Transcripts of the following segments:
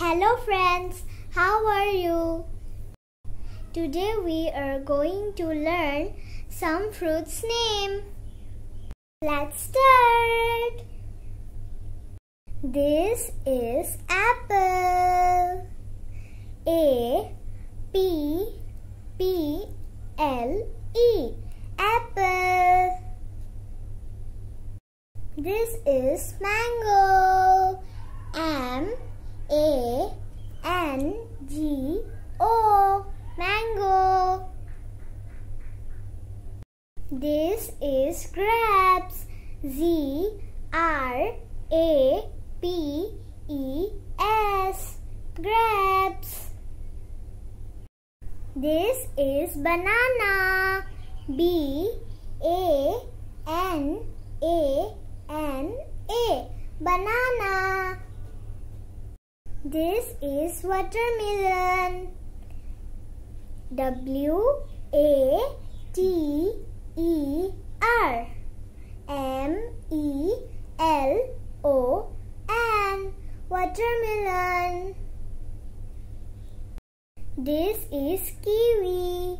Hello friends, how are you? Today we are going to learn some fruits name. Let's start. This is apple. A P P L E apple. This is mango. M A N G O mango. This is grapes. Z R A P E S grapes. This is banana. B A N A N A banana. This is watermelon. W A T E R M E L O N watermelon. This is kiwi.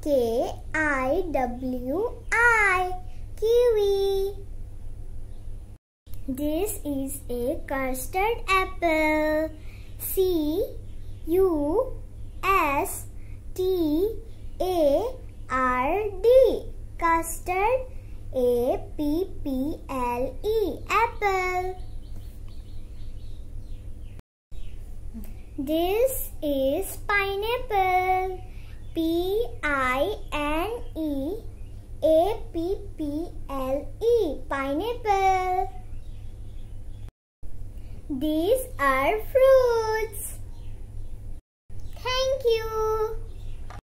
K I W I kiwi. This is a custard apple. C U S T A R D custard A P P L E apple. This is pineapple. P I N E A P P L E pineapple. These are fruits.